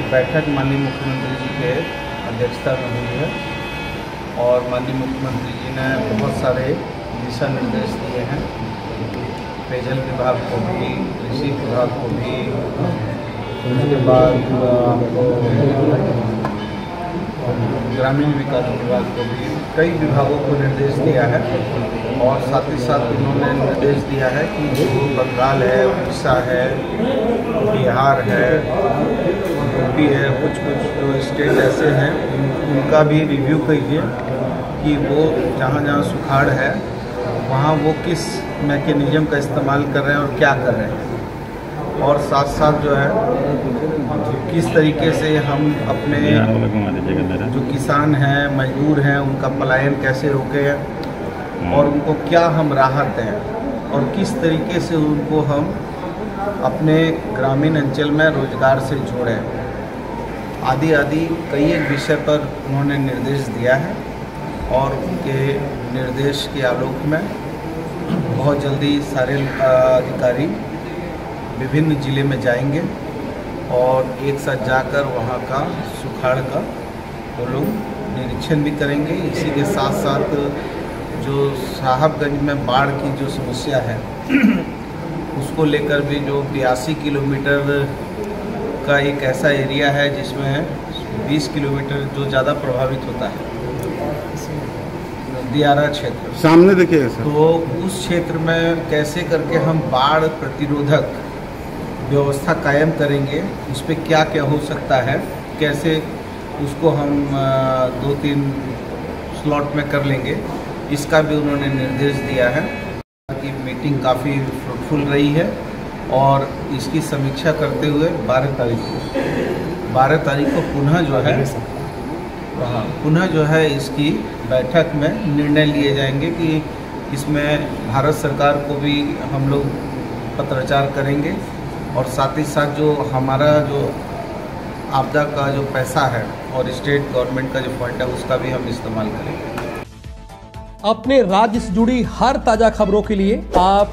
की बैठक माननीय मुख्यमंत्री जी के अध्यक्षता में हुई है और माननीय मुख्यमंत्री जी ने बहुत सारे दिशा निर्देश दिए हैं। पेयजल विभाग को भी, कृषि विभाग को भी, उसके बाद ग्रामीण विकास विभाग को भी कई विभागों को निर्देश दिया है और साथ ही साथ उन्होंने निर्देश दिया है कि जो बंगाल है, उड़ीसा है, बिहार है यूपी है, कुछ कुछ जो स्टेट ऐसे हैं उनका भी रिव्यू कीजिए कि वो जहाँ जहाँ सुखाड़ है, वहाँ वो किस मैकेनिज़्म का इस्तेमाल कर रहे हैं और क्या कर रहे हैं। और साथ साथ जो है, किस तरीके से हम अपने जो किसान हैं, मजदूर हैं, उनका पलायन कैसे रोकें और उनको क्या हम राहत दें और किस तरीके से उनको हम अपने ग्रामीण अंचल में रोज़गार से जोड़ें। आदि आदि कई एक विषय पर उन्होंने निर्देश दिया है और उनके निर्देश के आलोक में बहुत जल्दी सारे अधिकारी विभिन्न ज़िले में जाएँगे और एक साथ जाकर वहाँ का सुखाड़ का वो लोग निरीक्षण भी करेंगे। इसी के साथ साथ जो साहबगंज में बाढ़ की जो समस्या है, उसको लेकर भी जो बयासी किलोमीटर का एक ऐसा एरिया है जिसमें 20 किलोमीटर जो ज़्यादा प्रभावित होता है। दियारा क्षेत्र। सामने देखिए तो उस क्षेत्र में कैसे करके हम बाढ़ प्रतिरोधक व्यवस्था कायम करेंगे उस पर क्या क्या हो सकता है कैसे उसको हम दो तीन स्लॉट में कर लेंगे इसका भी उन्होंने निर्देश दिया है। कि मीटिंग काफ़ी फ्रूटफुल रही है। और इसकी समीक्षा करते हुए 12 तारीख को। 12 तारीख को पुनः जो है हाँ पुनः जो है इसकी बैठक में निर्णय लिए जाएँगे कि इसमें भारत सरकार को भी हम लोग पत्राचार करेंगे और साथ ही साथ जो हमारा जो आपदा का जो पैसा है और स्टेट गवर्नमेंट का जो फंड है, उसका भी हम इस्तेमाल करेंगे। अपने राज्य से जुड़ी हर ताज़ा खबरों के लिए आप